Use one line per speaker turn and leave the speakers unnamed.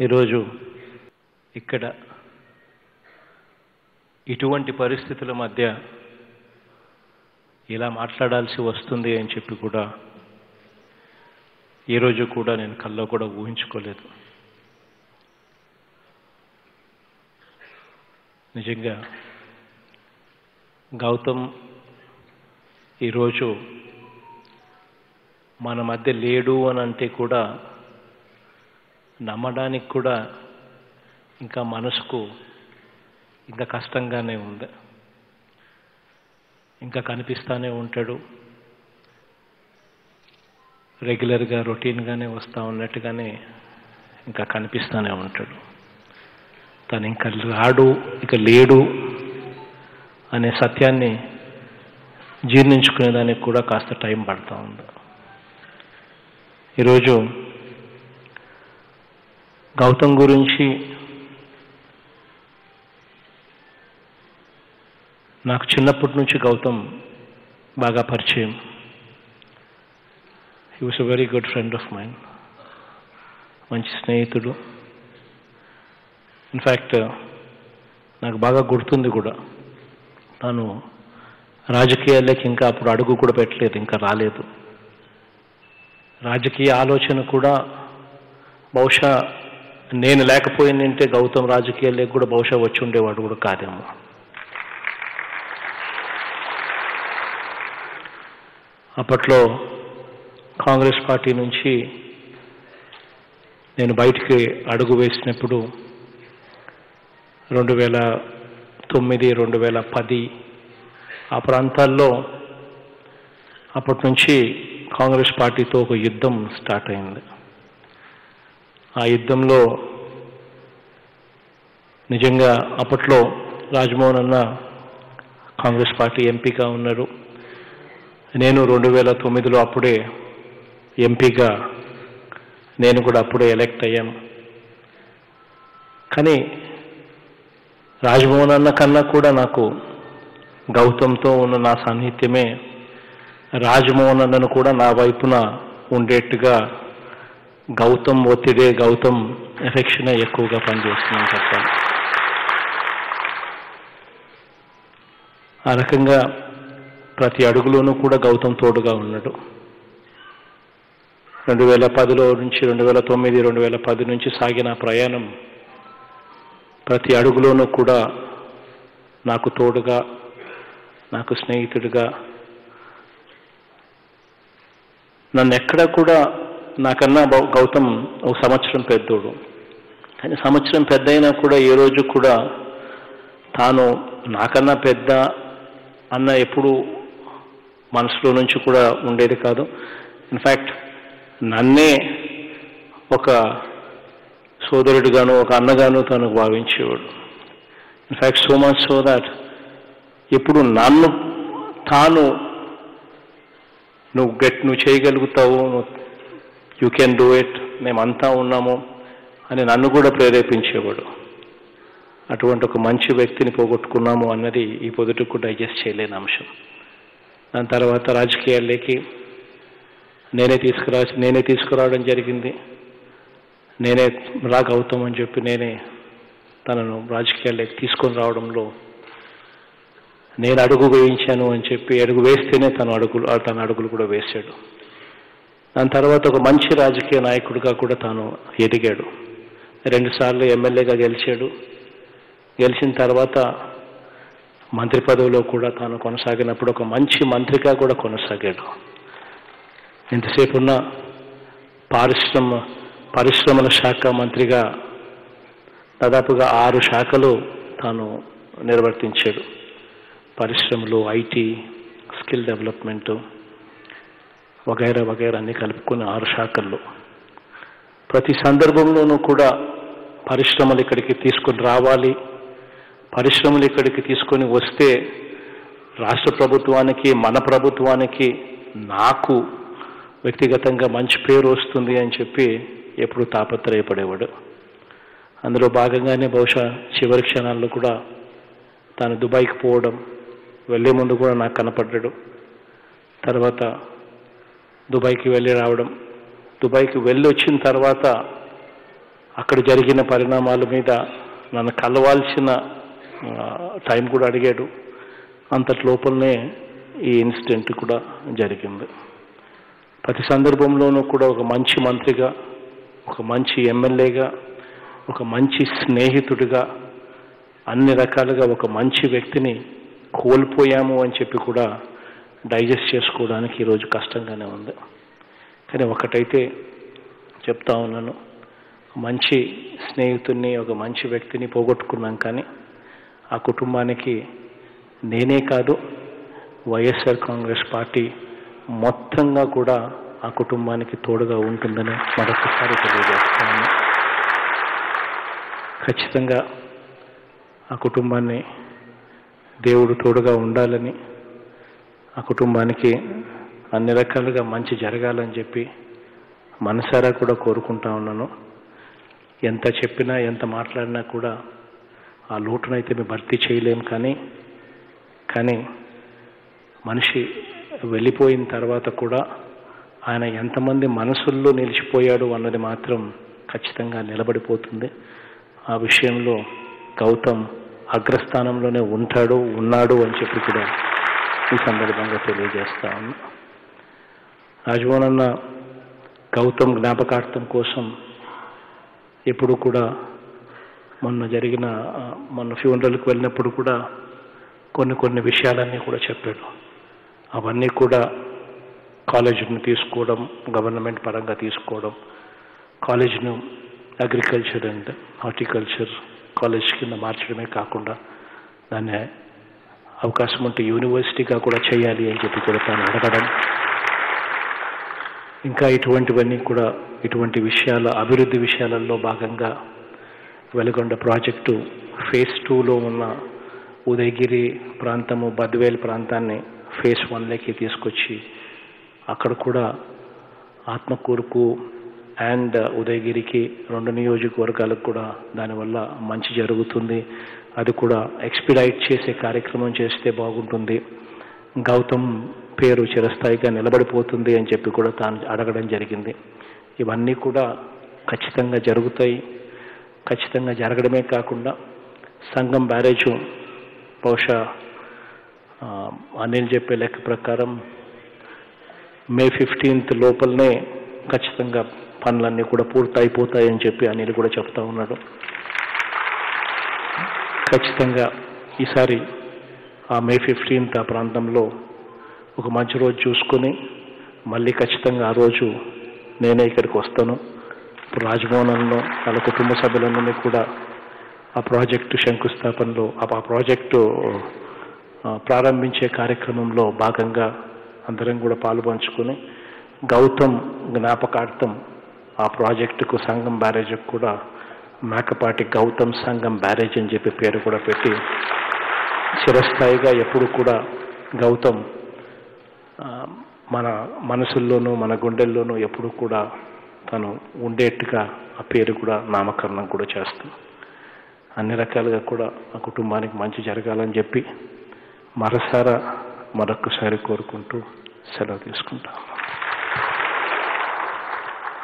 ఈరోజు ఇక్కడ ఇటువంటి పరిస్థితుల మధ్య ఇలా మాట్లాడాల్సి వస్తుంది అని చెప్పి కూడా ఈరోజు కూడా నేను కల్లో కూడా ఊహించుకోలేదు. నిజంగా గౌతమ్ ఈరోజు మన మధ్య లేడు అని అంటే కూడా నమ్మడానికి కూడా ఇంకా మనసుకు ఇంకా కష్టంగానే ఉంది. ఇంకా కనిపిస్తానే ఉంటాడు. రెగ్యులర్గా రొటీన్గానే వస్తూ ఉన్నట్టుగానే ఇంకా కనిపిస్తూనే ఉంటాడు. తను ఇంకా రాడు ఇక లేడు అనే సత్యాన్ని జీర్ణించుకునేదానికి కూడా కాస్త టైం పడుతూ ఉంది. ఈరోజు గౌతమ్ గురించి నాకు చిన్నప్పటి నుంచి గౌతమ్ బాగా పరిచయం. He was a very good friend of mind మంచి స్నేహితుడు. ఇన్ఫ్యాక్ట్ నాకు బాగా గుర్తుంది కూడా. తాను రాజకీయాల్లోకి ఇంకా అప్పుడు అడుగు కూడా పెట్టలేదు ఇంకా రాలేదు. రాజకీయ ఆలోచన కూడా బహుశా నేను లేకపోయిందంటే గౌతమ్ రాజకీయాల్లోకి కూడా బహుశా వచ్చి ఉండేవాడు కూడా కాదేమో. అప్పట్లో కాంగ్రెస్ పార్టీ నుంచి నేను బయటికి అడుగు వేసినప్పుడు రెండు వేల తొమ్మిది రెండు వేల పది ఆ ప్రాంతాల్లో అప్పటి నుంచి కాంగ్రెస్ పార్టీతో ఒక యుద్ధం స్టార్ట్ అయింది. ఆ యుద్ధంలో నిజంగా అప్పట్లో రాజ్మోహన్ అన్న కాంగ్రెస్ పార్టీ ఎంపీగా ఉన్నారు. నేను రెండు వేల తొమ్మిదిలో అప్పుడే ఎంపీగా నేను కూడా అప్పుడే ఎలక్ట్ అయ్యాను. కానీ రాజ్మోహన్ అన్న కన్నా కూడా నాకు గౌతంతో ఉన్న నా సాన్నిహిత్యమే రాజ్మోహన్ అన్నను కూడా నా వైపున ఉండేట్టుగా గౌతమ్ ఒత్తిడే గౌతమ్ ఎఫెక్షనే ఎక్కువగా పనిచేస్తుందని చెప్పాలి ఆ రకంగా ప్రతి అడుగులోనూ కూడా గౌతమ్ తోడుగా ఉన్నాడు. రెండు వేల పదిలో నుంచి రెండు వేల తొమ్మిది రెండు వేల పది నుంచి సాగిన ప్రయాణం ప్రతి అడుగులోనూ కూడా నాకు తోడుగా నాకు స్నేహితుడిగా నన్ను ఎక్కడ కూడా నాకన్నా గౌతమ్ ఒక సంవత్సరం పెద్దోడు. కానీ సంవత్సరం పెద్దయినా కూడా ఏ రోజు కూడా తాను నాకన్నా పెద్ద అన్న ఎప్పుడు మనసులో నుంచి కూడా ఉండేది కాదు. ఇన్ఫ్యాక్ట్ నన్నే ఒక సోదరుడిగాను ఒక అన్నగాను తను భావించేవాడు. In fact so much so that ఇప్పుడు నన్ను తాను నువ్వు గట్ నువ్వు చేయగలుగుతావు యూ కెన్ డూ ఇట్ మేమంతా ఉన్నాము అని నన్ను కూడా ప్రేరేపించేవాడు. అటువంటి ఒక మంచి వ్యక్తిని పోగొట్టుకున్నాము అన్నది ఈ పొదుటకు డైజెస్ట్ చేయలేని అంశం. దాని తర్వాత రాజకీయాల్లోకి నేనే తీసుకురా నేనే తీసుకురావడం జరిగింది. నేనే రాగవుతామని చెప్పి నేనే తనను రాజకీయాల్లోకి తీసుకొని రావడంలో నేను అడుగు వేయించాను అని చెప్పి అడుగు వేస్తేనే తను అడుగులు తన అడుగులు కూడా వేశాడు. దాని తర్వాత ఒక మంచి రాజకీయ నాయకుడిగా కూడా తాను ఎదిగాడు. రెండుసార్లు ఎమ్మెల్యేగా గెలిచాడు. గెలిచిన తర్వాత మంత్రి పదవిలో కూడా తాను కొనసాగినప్పుడు ఒక మంచి మంత్రిగా కూడా కొనసాగాడు. ఎంతసేపు ఉన్న పారిశ్రమ పరిశ్రమల శాఖ మంత్రిగా దాదాపుగా ఆరు శాఖలు తాను నిర్వర్తించాడు. పరిశ్రమలు ఐటీ స్కిల్ డెవలప్మెంటు వగైరా వగైరా అన్ని కలుపుకుని ఆరు శాఖల్లో. ప్రతి సందర్భంలోనూ కూడా పరిశ్రమలు ఇక్కడికి తీసుకొని రావాలి. పరిశ్రమలు ఇక్కడికి తీసుకొని వస్తే రాష్ట్ర ప్రభుత్వానికి మన ప్రభుత్వానికి నాకు వ్యక్తిగతంగా మంచి పేరు వస్తుంది అని చెప్పి ఎప్పుడు తాపత్రయపడేవాడు. అందులో భాగంగానే బహుశా చివరి క్షణాల్లో కూడా తాను దుబాయ్కి పోవడం వెళ్ళే ముందు కూడా నాకు కనపడ్డాడు. తర్వాత దుబాయ్కి వెళ్ళి రావడం దుబాయ్కి వెళ్ళి వచ్చిన తర్వాత అక్కడ జరిగిన పరిణామాల మీద నన్ను కలవాల్సిన టైం కూడా అడిగాడు. అంతటి లోపలనే ఈ ఇన్సిడెంట్ కూడా జరిగింది. ప్రతి సందర్భంలోనూ కూడా ఒక మంచి మంత్రిగా ఒక మంచి ఎమ్మెల్యేగా ఒక మంచి స్నేహితుడిగా అన్ని రకాలుగా ఒక మంచి వ్యక్తిని కోల్పోయాము అని చెప్పి కూడా డైజెస్ట్ చేసుకోవడానికి ఈరోజు కష్టంగానే ఉంది. కానీ ఒకటైతే చెప్తా ఉన్నాను మంచి స్నేహితుడిని ఒక మంచి వ్యక్తిని పోగొట్టుకున్నాం కానీ ఆ కుటుంబానికి నేనే కాదు వైఎస్ఆర్ కాంగ్రెస్ పార్టీ మొత్తంగా కూడా ఆ కుటుంబానికి తోడుగా ఉంటుందని మరొకసారి తెలియజేస్తాను ఖచ్చితంగా ఆ కుటుంబాన్ని దేవుడు తోడుగా ఉండాలని ఆ కుటుంబానికి అన్ని రకాలుగా మంచి జరగాలని చెప్పి మనసారా కూడా కోరుకుంటా ఉన్నాను. ఎంత చెప్పినా ఎంత మాట్లాడినా కూడా ఆ లోటునైతే మేము భర్తీ చేయలేము కానీ కానీ మనిషి వెళ్ళిపోయిన తర్వాత కూడా ఆయన ఎంతమంది మనసుల్లో నిలిచిపోయాడు అన్నది మాత్రం ఖచ్చితంగా నిలబడిపోతుంది. ఆ విషయంలో గౌతమ్ అగ్రస్థానంలోనే ఉంటాడు ఉన్నాడు అని చెప్పి కూడా ఈ సందర్భంగా తెలియజేస్తా ఉన్నా రాజమోహన్ అన్న గౌతమ్ జ్ఞాపకార్థం కోసం ఎప్పుడు కూడా మొన్న జరిగిన మొన్న ఫ్యూనరల్కి వెళ్ళినప్పుడు కూడా కొన్ని కొన్ని విషయాలన్నీ కూడా చెప్పాడు. అవన్నీ కూడా కాలేజీని తీసుకోవడం గవర్నమెంట్ పరంగా తీసుకోవడం కాలేజ్ను అగ్రికల్చర్ అండ్ హార్టికల్చర్ కాలేజ్ కింద మార్చడమే కాకుండా దాన్ని అవకాశం ఉంటే యూనివర్సిటీగా కూడా చేయాలి అని చెప్పి కూడా తాను అడగడం. ఇంకా ఇటువంటివన్నీ కూడా ఇటువంటి విషయాల అభివృద్ధి విషయాలలో భాగంగా వెలుగొండ ప్రాజెక్టు ఫేజ్ టూలో ఉన్న ఉదయగిరి ప్రాంతము బద్వేల్ ప్రాంతాన్ని ఫేజ్ వన్లోకి తీసుకొచ్చి అక్కడ కూడా ఆత్మకూరుకు అండ్ ఉదయగిరికి రెండు నియోజకవర్గాలకు కూడా దానివల్ల మంచి జరుగుతుంది. అది కూడా ఎక్స్పిడైట్ చేసే కార్యక్రమం చేస్తే బాగుంటుంది. గౌతమ్ పేరు చిరస్థాయిగా నిలబడిపోతుంది అని చెప్పి కూడా తాను అడగడం జరిగింది. ఇవన్నీ కూడా ఖచ్చితంగా జరుగుతాయి. ఖచ్చితంగా జరగడమే కాకుండా సంఘం బ్యారేజు బహుశా ఆ, అనిల్ చెప్పే లెక్క ప్రకారం మే ఫిఫ్టీన్త్ లోపలనే ఖచ్చితంగా పనులన్నీ కూడా పూర్తయిపోతాయని చెప్పి అనిల్ కూడా చెప్తా ఉన్నాడు. ఖచ్చితంగా ఈసారి ఆ మే ఫిఫ్టీన్త్ ఆ ప్రాంతంలో ఒక మంచి రోజు చూసుకొని మళ్ళీ ఖచ్చితంగా ఆ రోజు నేనే ఇక్కడికి వస్తాను. ఇప్పుడు రాజభవనంలో వాళ్ళ కుటుంబ సభ్యులందరినీ కూడా ఆ ప్రాజెక్టు శంకుస్థాపనలో ఆ ప్రాజెక్టు ప్రారంభించే కార్యక్రమంలో భాగంగా అందరం కూడా పాలు పంచుకొని గౌతమ్ జ్ఞాపకార్థం ఆ ప్రాజెక్టుకు సంఘం బ్యారేజ్కి కూడా మేకపాటి గౌతమ్ సంఘం బ్యారేజ్ అని చెప్పి పేరు కూడా పెట్టి చిరస్థాయిగా ఎప్పుడు కూడా గౌతమ్ మన మనసుల్లోనూ మన గుండెల్లోనూ ఎప్పుడు కూడా తను ఉండేట్టుగా ఆ పేరు కూడా నామకరణం కూడా చేస్తాం అన్ని రకాలుగా కూడా ఆ కుటుంబానికి మంచి జరగాలని చెప్పి మరసారా మరొకసారి కోరుకుంటూ సెలవు తీసుకుంటాను.